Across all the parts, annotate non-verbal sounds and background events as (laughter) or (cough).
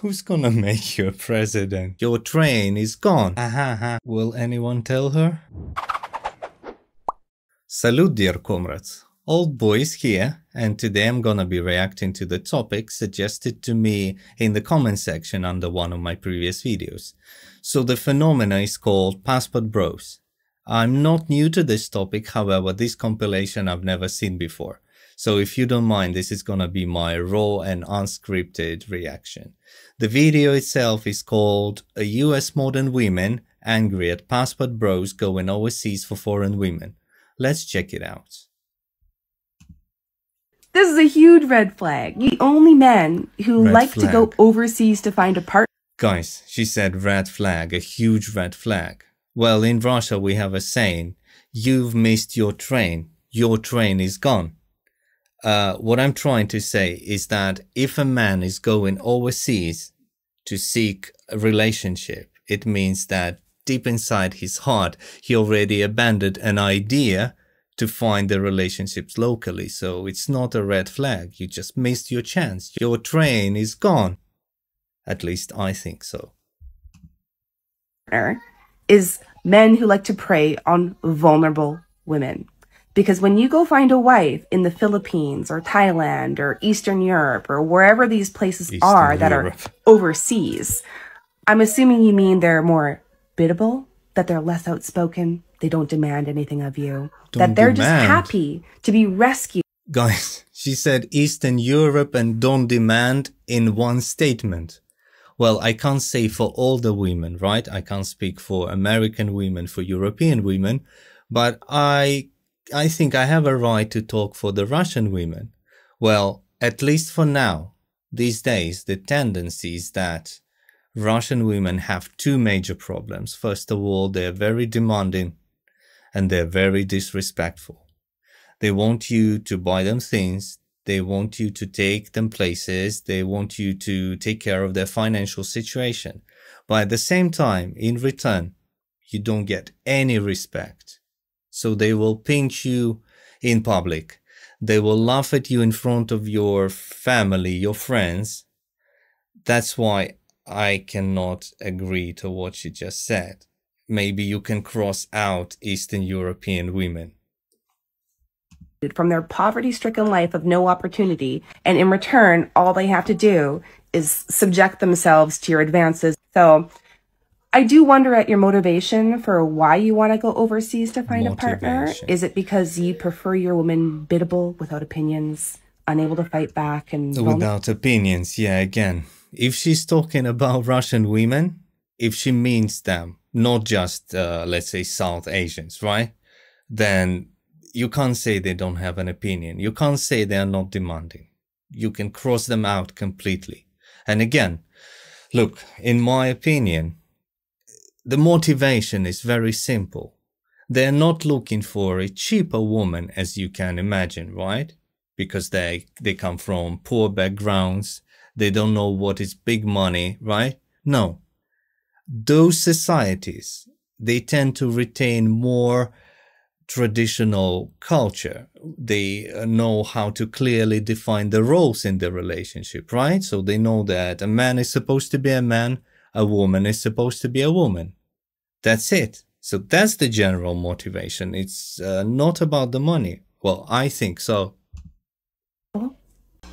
Who's gonna (laughs) make you a president? Your train is gone. Ahaha. Will anyone tell her? Salute, dear comrades. Old Boys here, and today I'm gonna be reacting to the topic suggested to me in the comment section under one of my previous videos. So the phenomena is called Passport Bros. I'm not new to this topic, however, this compilation I've never seen before. So if you don't mind, this is gonna be my raw and unscripted reaction. The video itself is called A US Modern Women Angry at Passport Bros Going Overseas for Foreign Women. Let's check it out. This is a huge red flag. The only men who Red like to go overseas to find a partner Guys, she said red flag, a huge red flag. Well, in Russia we have a saying, you've missed your train, your train is gone. Uh, what I'm trying to say is that if a man is going overseas to seek a relationship, it means that deep inside his heart, he already abandoned an idea to find the relationships locally. So it's not a red flag. You just missed your chance. Your train is gone. At least I think so. is men who like to prey on vulnerable women. Because when you go find a wife in the Philippines or Thailand or Eastern Europe or wherever these places Eastern are that Europe. are (laughs) overseas, I'm assuming you mean they're more biddable, that they're less outspoken, they don't demand anything of you, Don't that they're just happy to be rescued Guys, she said Eastern Europe and don't demand in one statement. Well, I can't say for all the women, right? I can't speak for American women, for European women, but I, I think I have a right to talk for the Russian women. Well, at least for now, these days, the tendency is that Russian women have two major problems. First of all, they're very demanding and they're very disrespectful. They want you to buy them things. They want you to take them places. They want you to take care of their financial situation. But at the same time, in return, you don't get any respect. So they will pinch you in public. They will laugh at you in front of your family, your friends. That's why I cannot agree to what she just said. Maybe you can cross out Eastern European women. from their poverty stricken life of no opportunity. And in return, all they have to do is subject themselves to your advances. So I do wonder at your motivation for why you want to go overseas to find a partner. Is it because you prefer your woman biddable without opinions, unable to fight back and Without opinions, yeah, again. If she's talking about Russian women, if she means them, not just, uh, let's say, South Asians, right? Then you can't say they don't have an opinion. You can't say they are not demanding. You can cross them out completely. And again, look, in my opinion, the motivation is very simple. They're not looking for a cheaper woman, as you can imagine, right? Because they, they come from poor backgrounds. They don't know what is big money, right? No. Those societies, they tend to retain more traditional culture. They uh, know how to clearly define the roles in the relationship, right? So they know that a man is supposed to be a man, a woman is supposed to be a woman. That's it. So that's the general motivation. It's uh, not about the money. Well, I think so.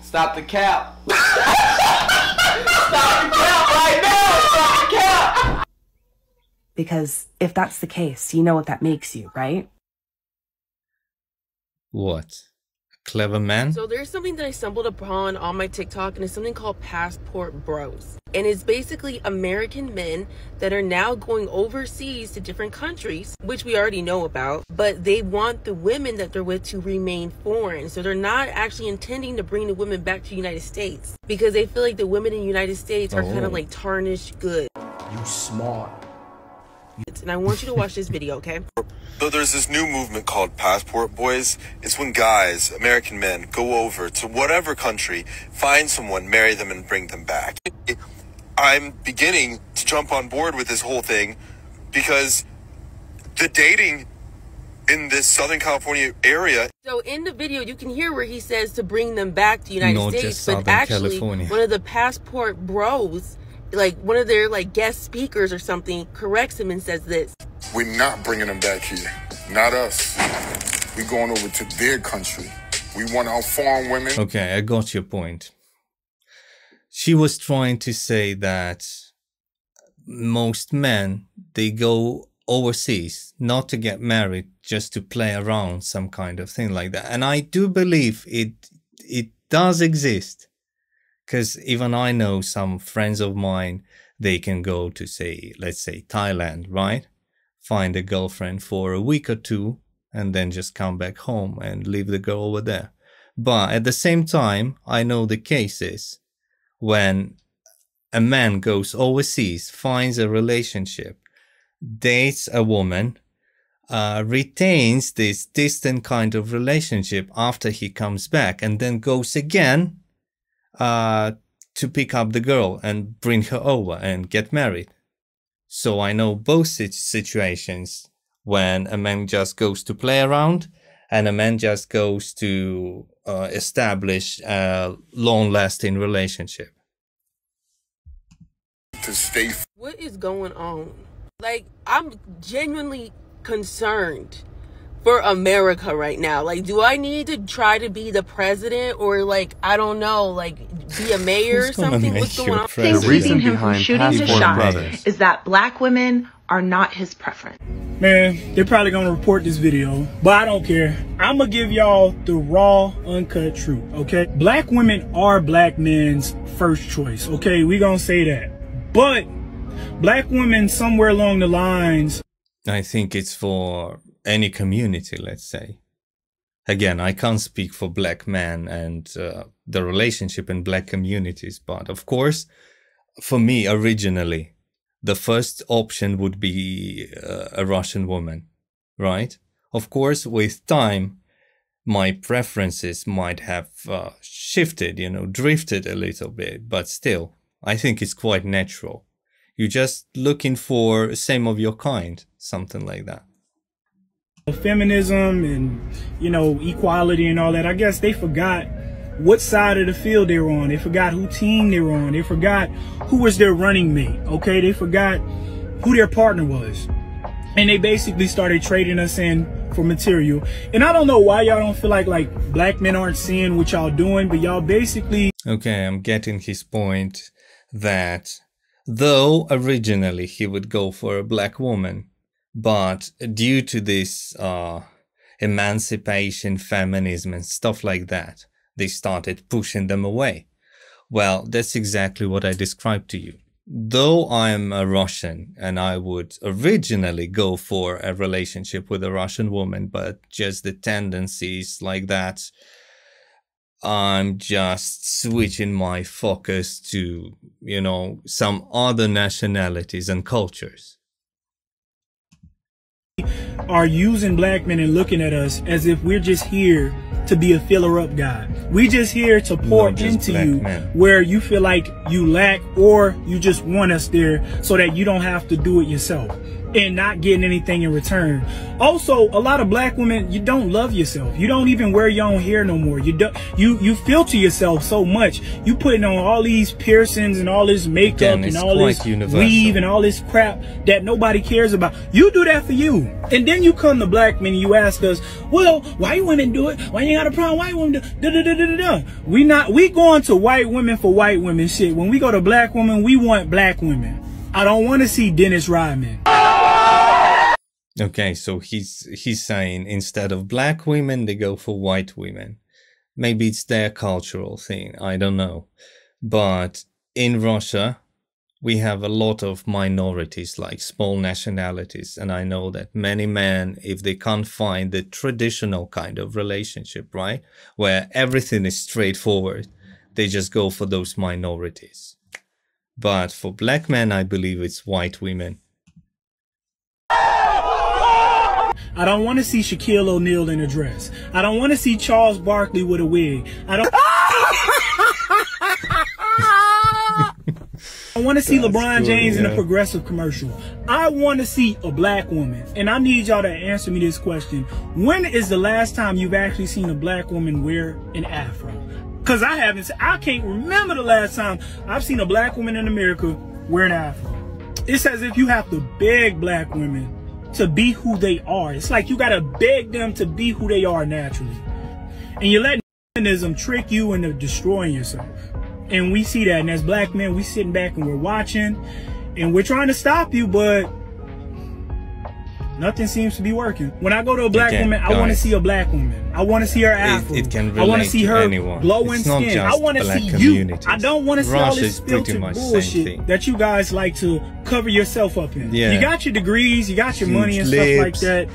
Stop the cap. (laughs) Stop the cap right now. Stop the cap. because if that's the case, you know what that makes you, right? What? A clever man? So there's something that I stumbled upon on my TikTok, and it's something called Passport Bros. And it's basically American men that are now going overseas to different countries, which we already know about, but they want the women that they're with to remain foreign. So they're not actually intending to bring the women back to the United States because they feel like the women in the United States are kind Oh. of like tarnished goods. You smart. And I want you to watch this video, okay? So there's this new movement called Passport Boys. It's when guys, American men, go over to whatever country, find someone, marry them, and bring them back. I'm beginning to jump on board with this whole thing because the dating in this Southern California area. So in the video, you can hear where he says to bring them back to the United Not States, just but actually, California. one of the passport bros, like one of their like guest speakers or something, corrects him and says this. We're not bringing them back here. Not us. We're going over to their country. We want our foreign women. Okay, I got your point. She was trying to say that most men they go overseas not to get married just to play around some kind of thing like that and i do believe it it does exist because even i know some friends of mine they can go to say let's say thailand right? Find a girlfriend for a week or two and then just come back home and leave the girl over there. But at the same time i know the cases when a man goes overseas, finds a relationship, dates a woman, uh, retains this distant kind of relationship after he comes back, and then goes again uh, to pick up the girl and bring her over and get married. So I know both situations when a man just goes to play around and a man just goes to uh, establish a long lasting relationship. to stay What is going on? Like, I'm genuinely concerned for America right now. Like, do I need to try to be the president or like I don't know, like be a mayor or something? What's going on? president? thing keeping him from behind shooting his shot Brothers. is that black women are not his preference. Man, they're probably gonna report this video, but I don't care. I'm gonna give y'all the raw, uncut truth, okay? Black women are black men's first choice, okay? We gonna say that. But black women somewhere along the lines I think it's for any community, let's say. Again, I can't speak for black men and uh, the relationship in black communities, but of course, for me, originally, the first option would be uh, a Russian woman, right? Of course, with time, my preferences might have uh, shifted, you know, drifted a little bit, but still, I think it's quite natural. You're just looking for same of your kind, something like that. Feminism and, you know, equality and all that, I guess they forgot what side of the field they were on. They forgot who team they were on. They forgot who was their running mate, okay? They forgot who their partner was. And they basically started trading us in for material. And I don't know why y'all don't feel like like black men aren't seeing what y'all doing, but y'all basically Okay, I'm getting his point that though originally he would go for a black woman, but due to this uh, emancipation, feminism, and stuff like that, they started pushing them away. Well, that's exactly what I described to you. Though I'm a Russian and I would originally go for a relationship with a Russian woman, but just the tendencies like that, I'm just switching my focus to, you know, some other nationalities and cultures. Are using black men and looking at us as if we're just here to be a filler up guy. We just here to pour just into you where you feel like you lack or you just want us there so that you don't have to do it yourself and not getting anything in return. Also, a lot of black women, you don't love yourself. You don't even wear your own hair no more. You don't, you, you filter yourself so much. You putting on all these piercings and all this makeup Again, and all this universal. weave and all this crap that nobody cares about. You do that for you. And then you come to black men and you ask us, well, why you women do it? Why you got a problem? Why women do da, da, da, da, da. We not we going to white women for white women shit. When we go to black women, we want black women. I don't want to see Dennis Rodman. Okay, so he's he's saying instead of black women, they go for white women. Maybe it's their cultural thing. I don't know. But in Russia, we have a lot of minorities, like small nationalities, and I know that many men, if they can't find the traditional kind of relationship, right, where everything is straightforward, they just go for those minorities. But for black men, I believe it's white women. I don't want to see Shaquille O'Neal in a dress. I don't want to see Charles Barkley with a wig. I don't (laughs) I want to see That's LeBron cool, James in a progressive commercial. I want to see a black woman. And I need y'all to answer me this question. When is the last time you've actually seen a black woman wear an afro? Cause I haven't, I can't remember the last time I've seen a black woman in America wear an afro. It's as if you have to beg black women to be who they are. It's like you gotta beg them to be who they are naturally. And you let feminism trick you into destroying yourself. And we see that. And as black men, we sitting back and we're watching and we're trying to stop you, but nothing seems to be working. When I go to a black Again, woman, I want to see a black woman. I want to see her afro. it can I want to see her anyone. glowing skin. I want to see you. I don't want to see all this is filtered bullshit that you guys like to cover yourself up in. Yeah. You got your degrees, you got your Huge money and stuff like that.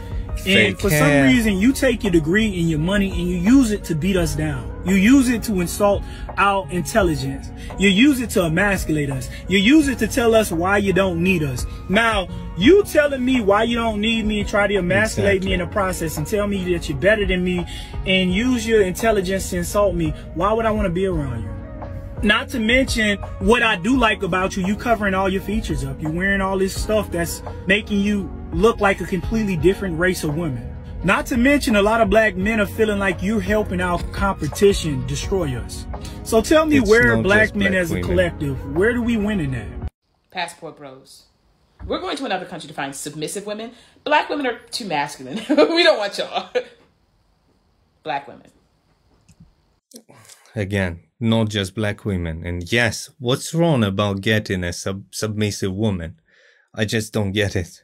And for some reason, you take your degree and your money and you use it to beat us down. You use it to insult our intelligence. You use it to emasculate us. You use it to tell us why you don't need us. Now, you telling me why you don't need me and try to emasculate Exactly. me in the process and tell me that you're better than me and use your intelligence to insult me. Why would I want to be around you? Not to mention what I do like about you, you covering all your features up. You wearing all this stuff that's making you look like a completely different race of women. Not to mention a lot of black men are feeling like you're helping our competition destroy us. So tell me It's where not black men black as a women. collective, where do we win in that? passport bros. We're going to another country to find submissive women. Black women are too masculine. (laughs) we don't want y'all. Black women. Again, not just black women. And yes, what's wrong about getting a sub- submissive woman? I just don't get it.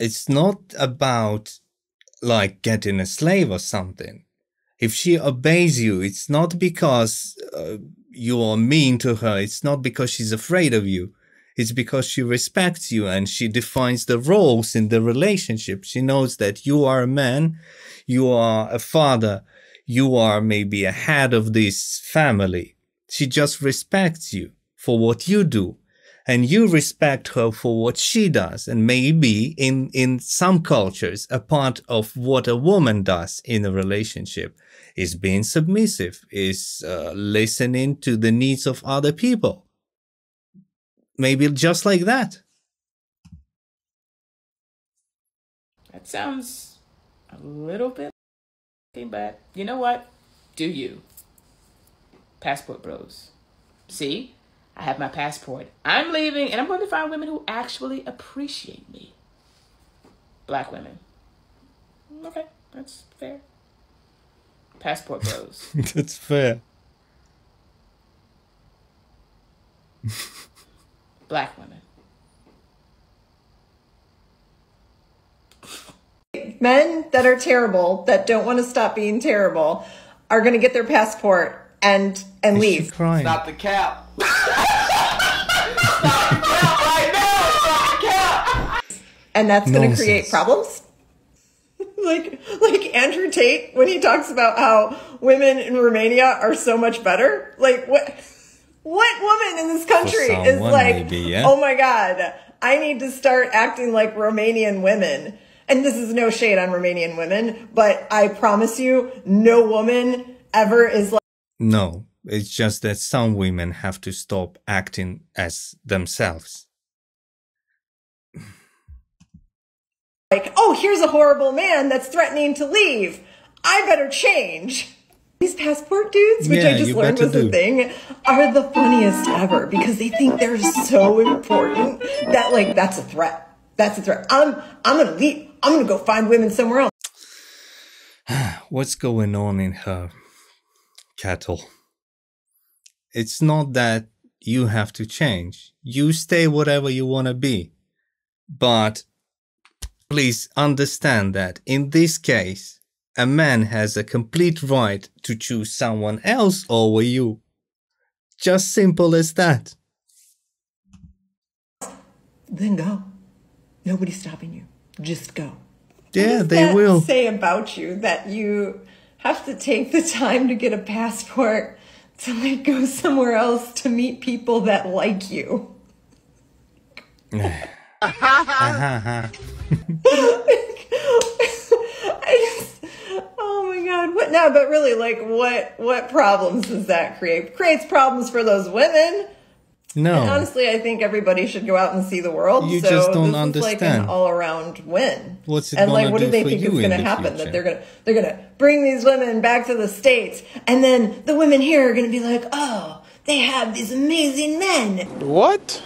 It's not about like getting a slave or something. If she obeys you, it's not because uh, you are mean to her. It's not because she's afraid of you. It's because she respects you and she defines the roles in the relationship. She knows that you are a man, you are a father, you are maybe a head of this family. She just respects you for what you do. And you respect her for what she does. And maybe in, in some cultures, a part of what a woman does in a relationship is being submissive, is uh, listening to the needs of other people. Maybe just like that. That sounds a little bit, but you know what? Do you? Passport bros. See? I have my passport. I'm leaving and I'm going to find women who actually appreciate me. Black women. Okay, that's fair. Passport (laughs) goes. That's fair. Black women. men that are terrible that don't want to stop being terrible are going to get their passport and and Is leave? Stop the cap. (laughs) Stop the cap right now. Stop the cap. And that's going to create problems (laughs) like like Andrew Tate when he talks about how women in Romania are so much better like what what woman in this country is like maybe, yeah. oh my god I need to start acting like Romanian women and this is no shade on Romanian women but I promise you no woman ever is like No, it's just that some women have to stop acting as themselves. Like, oh, here's a horrible man that's threatening to leave. I better change. These passport dudes, which Yeah, I just learned was a thing, are the funniest ever because they think they're so important that like that's a threat. That's a threat. I'm I'm gonna leave. I'm gonna go find women somewhere else. (sighs) What's going on in her cattle? It's not that you have to change. You stay whatever you want to be. But please understand that in this case, a man has a complete right to choose someone else over you. Just simple as that. Then go. Nobody's stopping you. Just go. Yeah, they that will. say about you that you have to take the time to get a passport to like go somewhere else to meet people that like you. (laughs) Uh-huh. (laughs) I just, oh my god, what no, but really like what what problems does that create? Creates problems for those women. No. And honestly, I think everybody should go out and see the world. You so just don't this is like an understand. all-around win. What's it and like, gonna what do do they think is going to happen? future? That they're gonna they're gonna bring these women back to the states, and then the women here are going to be like, oh, they have these amazing men. What?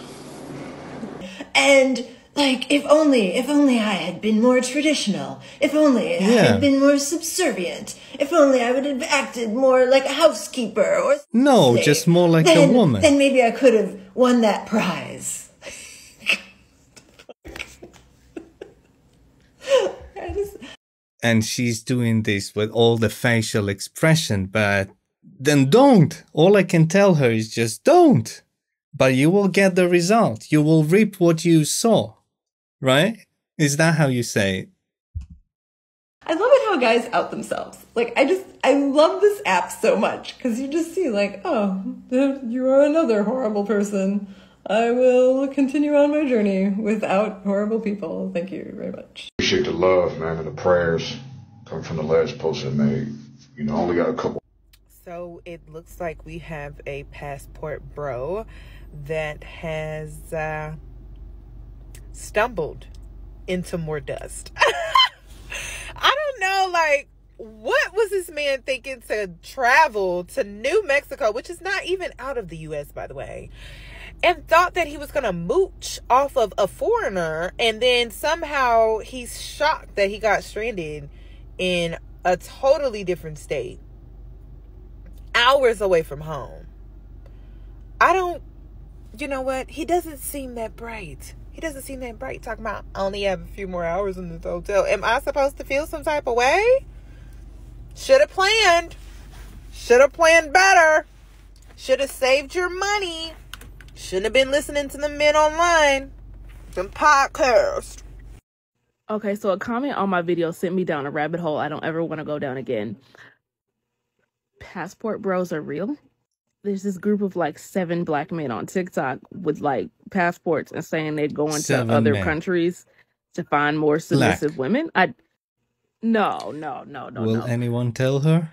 And like, if only, if only I had been more traditional. If only I Yeah. had been more subservient. If only I would have acted more like a housekeeper or No, just more like then, a woman. Then maybe I could have won that prize. Just, and she's doing this with all the facial expression, but then don't. All I can tell her is just don't. But you will get the result. You will reap what you sow. Right? Is that how you say it? I love it how guys out themselves. Like, I just, I love this app so much because you just see, like, oh, (laughs) you are another horrible person. I will continue on my journey without horrible people. Thank you very much. Appreciate the love, man, and the prayers coming from the last post I made. You know, only got a couple. So it looks like we have a passport bro that has uh, stumbled into more dust. (laughs) I don't know, like, what was this man thinking to travel to New Mexico, which is not even out of the U.S., by the way, and thought that he was going to mooch off of a foreigner, and then somehow he's shocked that he got stranded in a totally different state, hours away from home. I don't, you know what? He doesn't seem that bright. He doesn't seem that bright. Talking about I only have a few more hours in this hotel. Am I supposed to feel some type of way? Should have planned. Should have planned better. Should have saved your money. Shouldn't have been listening to the men online. Them podcasts. Okay, so a comment on my video sent me down a rabbit hole I don't ever want to go down again. Passport bros are real. There's this group of like seven black men on TikTok with like passports and saying they're going Seven to other men. countries to find more submissive women. I no, no, no, no, will no. anyone tell her?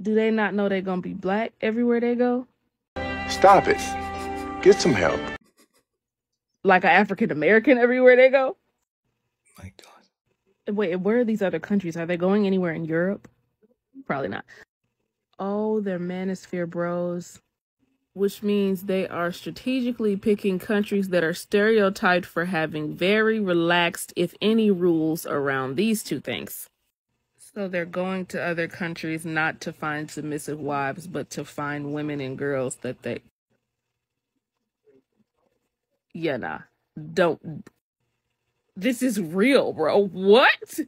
Do they not know they're gonna be black everywhere they go? Stop it. Get some help. Like an African American everywhere they go? My God. Wait, where are these other countries? Are they going anywhere in Europe? Probably not. Oh, they're manosphere bros. Which means they are strategically picking countries that are stereotyped for having very relaxed, if any, rules around these two things. So they're going to other countries not to find submissive wives, but to find women and girls that they. Yeah, nah. Don't. This is real, bro. What?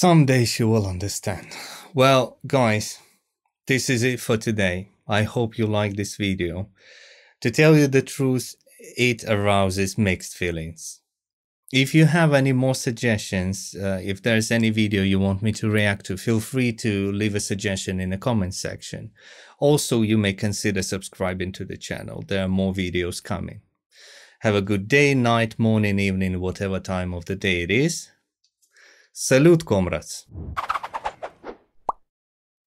Someday she will understand. Well, guys, this is it for today. I hope you like this video. To tell you the truth, it arouses mixed feelings. If you have any more suggestions, uh, if there's any video you want me to react to, feel free to leave a suggestion in the comment section. Also, you may consider subscribing to the channel. There are more videos coming. Have a good day, night, morning, evening, whatever time of the day it is. Salut, comrades!